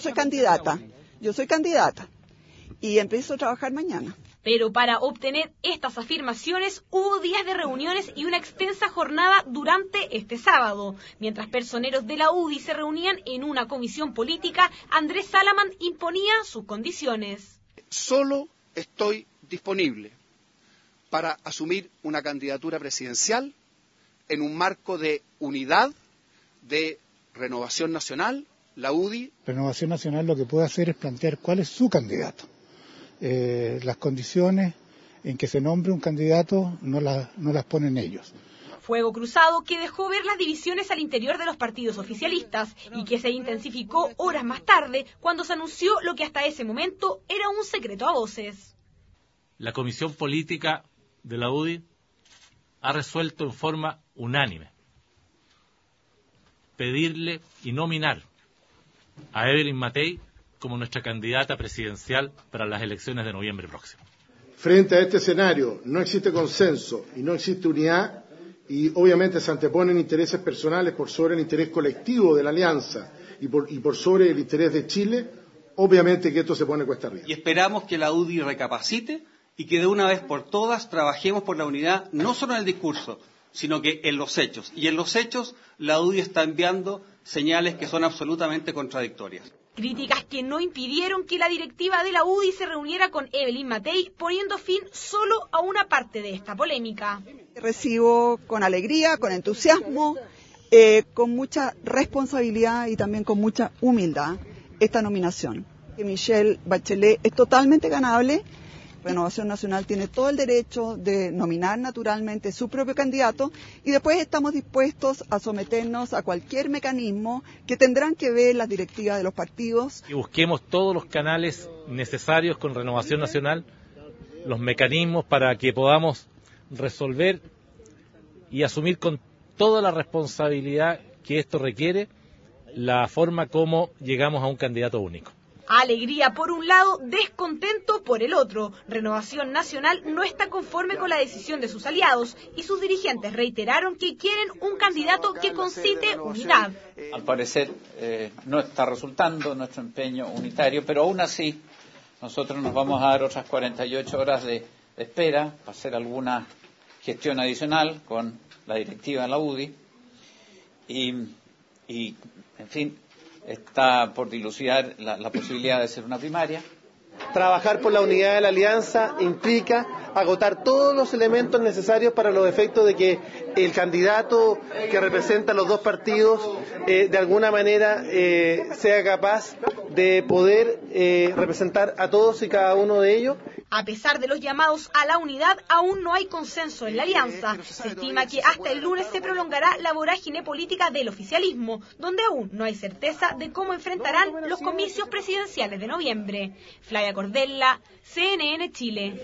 yo soy candidata, yo soy candidata y empiezo a trabajar mañana. Pero para obtener estas afirmaciones hubo días de reuniones y una extensa jornada durante este sábado. Mientras personeros de la UDI se reunían en una comisión política, Andrés Salaman imponía sus condiciones. Solo estoy disponible para asumir una candidatura presidencial en un marco de unidad, de renovación nacional, la UDI. Renovación Nacional lo que puede hacer es plantear cuál es su candidato. Eh, las condiciones en que se nombre un candidato no, no las ponen ellos. Fuego cruzado que dejó ver las divisiones al interior de los partidos oficialistas y que se intensificó horas más tarde cuando se anunció lo que hasta ese momento era un secreto a voces. La Comisión Política de la UDI ha resuelto en forma unánime pedirle y nominar a Evelyn Matei como nuestra candidata presidencial para las elecciones de noviembre próximo. Frente a este escenario no existe consenso y no existe unidad y obviamente se anteponen intereses personales por sobre el interés colectivo de la alianza y por, y por sobre el interés de Chile, obviamente que esto se pone cuesta arriba. Y esperamos que la UDI recapacite y que de una vez por todas trabajemos por la unidad, no solo en el discurso, sino que en los hechos. Y en los hechos la UDI está enviando señales que son absolutamente contradictorias. Críticas que no impidieron que la directiva de la UDI se reuniera con Evelyn Matei, poniendo fin solo a una parte de esta polémica. Recibo con alegría, con entusiasmo, eh, con mucha responsabilidad y también con mucha humildad esta nominación. Que Michelle Bachelet es totalmente ganable Renovación Nacional tiene todo el derecho de nominar naturalmente su propio candidato y después estamos dispuestos a someternos a cualquier mecanismo que tendrán que ver las directivas de los partidos. Y busquemos todos los canales necesarios con Renovación Nacional, los mecanismos para que podamos resolver y asumir con toda la responsabilidad que esto requiere la forma como llegamos a un candidato único. Alegría por un lado, descontento por el otro. Renovación Nacional no está conforme con la decisión de sus aliados y sus dirigentes reiteraron que quieren un candidato que concite unidad. Al parecer eh, no está resultando nuestro empeño unitario, pero aún así nosotros nos vamos a dar otras 48 horas de, espera para hacer alguna gestión adicional con la directiva de la UDI y, en fin, está por dilucidar la, posibilidad de ser una primaria. Trabajar por la unidad de la alianza implica agotar todos los elementos necesarios para los efectos de que el candidato que representa a los dos partidos eh, de alguna manera eh, sea capaz de poder eh, representar a todos y cada uno de ellos a pesar de los llamados a la unidad, aún no hay consenso en la alianza. Se estima que hasta el lunes se prolongará la vorágine política del oficialismo, donde aún no hay certeza de cómo enfrentarán los comicios presidenciales de noviembre. Flavia Cordella, CNN Chile.